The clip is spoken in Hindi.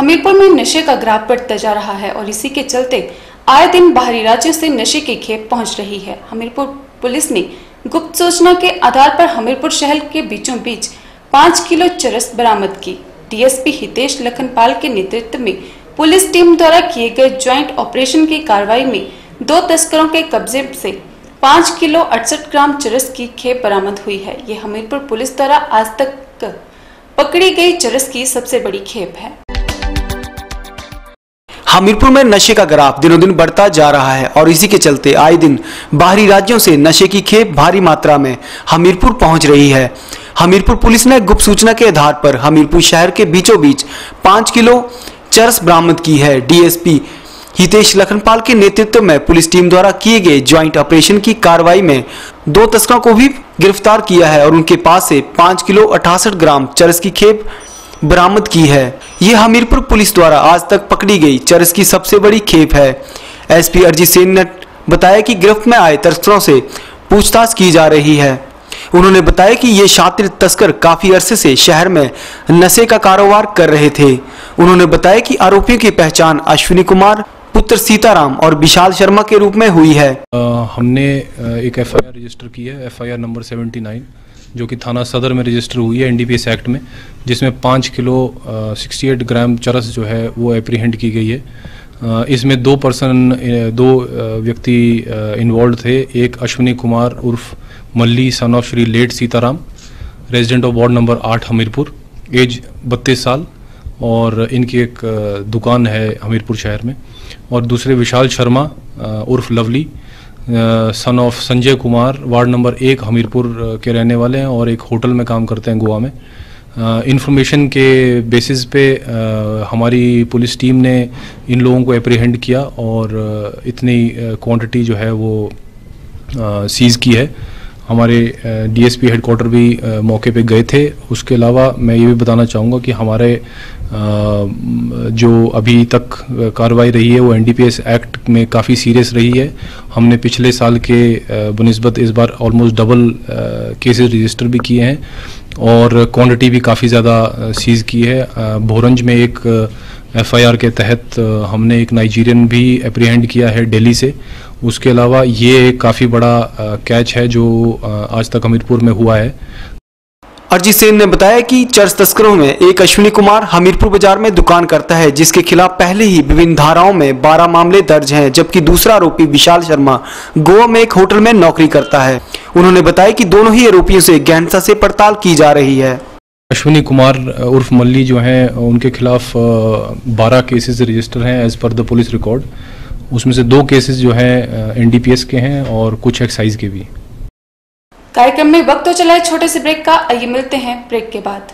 हमीरपुर में नशे का ग्राफ बढ़ता जा रहा है और इसी के चलते आए दिन बाहरी राज्यों से नशे की खेप पहुँच रही है। हमीरपुर पुलिस ने गुप्त सूचना के आधार पर हमीरपुर शहर के बीचों बीच पाँच किलो चरस बरामद की। डीएसपी हितेश लखनपाल के नेतृत्व में पुलिस टीम द्वारा किए गए ज्वाइंट ऑपरेशन की कार्रवाई में दो तस्करों के कब्जे से पाँच किलो अड़सठ ग्राम चरस की खेप बरामद हुई है। ये हमीरपुर पुलिस द्वारा आज तक पकड़ी गई चरस की सबसे बड़ी खेप है। हमीरपुर में नशे का ग्राफ दिनों दिन बढ़ता जा रहा है और इसी के चलते आए दिन बाहरी राज्यों से नशे की खेप भारी मात्रा में हमीरपुर पहुँच रही है। हमीरपुर पुलिस ने गुप्त सूचना के आधार पर हमीरपुर शहर के बीचों बीच पाँच किलो चरस बरामद की है। डीएसपी हितेश लखनपाल के नेतृत्व में पुलिस टीम द्वारा किए गए ज्वाइंट ऑपरेशन की कार्रवाई में दो तस्करों को भी गिरफ़्तार किया है और उनके पास से पाँच किलो अठासठ ग्राम चरस की खेप बरामद की है। ये हमीरपुर पुलिस द्वारा आज तक पकड़ी गई चरस की सबसे बड़ी खेप है। एसपी अरजीत सेन ने बताया कि गिरफ्त में आए तस्करों से पूछताछ की जा रही है। उन्होंने बताया कि ये शातिर तस्कर काफ़ी अरसे से शहर में नशे का कारोबार कर रहे थे। उन्होंने बताया कि आरोपियों की पहचान अश्विनी कुमार पुत्र सीताराम और विशाल शर्मा के रूप में हुई है। आ, हमने एक एफआईआर रजिस्टर की है एफआईआर नंबर 79 जो कि थाना सदर में रजिस्टर हुई है एनडीपीएस एक्ट में, जिसमें पाँच किलो सिक्सटी एट ग्राम चरस जो है वो एप्रीहेंड की गई है। इसमें दो पर्सन दो व्यक्ति इन्वॉल्व थे। एक Ashwini Kumar उर्फ़ Malli son of Shri late Sitaram resident of ward number आठ हमीरपुर एज बत्तीस साल, और इनकी एक दुकान है हमीरपुर शहर में। और दूसरे Vishal Sharma उर्फ़ Lovely son of Sanjay Kumar ward number एक हमीरपुर के रहने वाले हैं और एक होटल में काम करते हैं गोवा में। इन्फॉर्मेशन के बेसिस पे आ, हमारी पुलिस टीम ने इन लोगों को अप्रीहेंड किया और इतनी क्वांटिटी जो है वो सीज़ की है। हमारे डीएसपी हेडक्वार्टर भी मौके पे गए थे। उसके अलावा मैं ये भी बताना चाहूँगा कि हमारे जो अभी तक कार्रवाई रही है, वो एनडीपीएस एक्ट में काफ़ी सीरियस रही है। हमने पिछले साल के बनस्बत इस बार ऑलमोस्ट डबल केसेस रजिस्टर भी किए हैं और क्वांटिटी भी काफ़ी ज़्यादा सीज़ की है। भोरंज में एक एफआईआर के तहत हमने एक नाइजीरियन भी अप्रीहेंड किया है दिल्ली से। उसके अलावा ये एक काफ़ी बड़ा कैच है जो आज तक हमीरपुर में हुआ है। अरजीत सेन ने बताया कि चर्च तस्करों में एक अश्विनी कुमार हमीरपुर बाज़ार में दुकान करता है जिसके खिलाफ पहले ही विभिन्न धाराओं में 12 मामले दर्ज हैं जबकि दूसरा आरोपी विशाल शर्मा गोवा में एक होटल में नौकरी करता है। उन्होंने बताया कि दोनों ही आरोपियों से गहनता से पड़ताल की जा रही है। अश्विनी कुमार उर्फ़ मल्ली जो हैं उनके खिलाफ बारह केसेस रजिस्टर हैं as per the police record उसमें से दो केसेस जो है एनडीपीएस के हैं और कुछ एक्साइज के भी। कार्यक्रम में वक्त तो चला है छोटे से ब्रेक का, आइए मिलते हैं ब्रेक के बाद।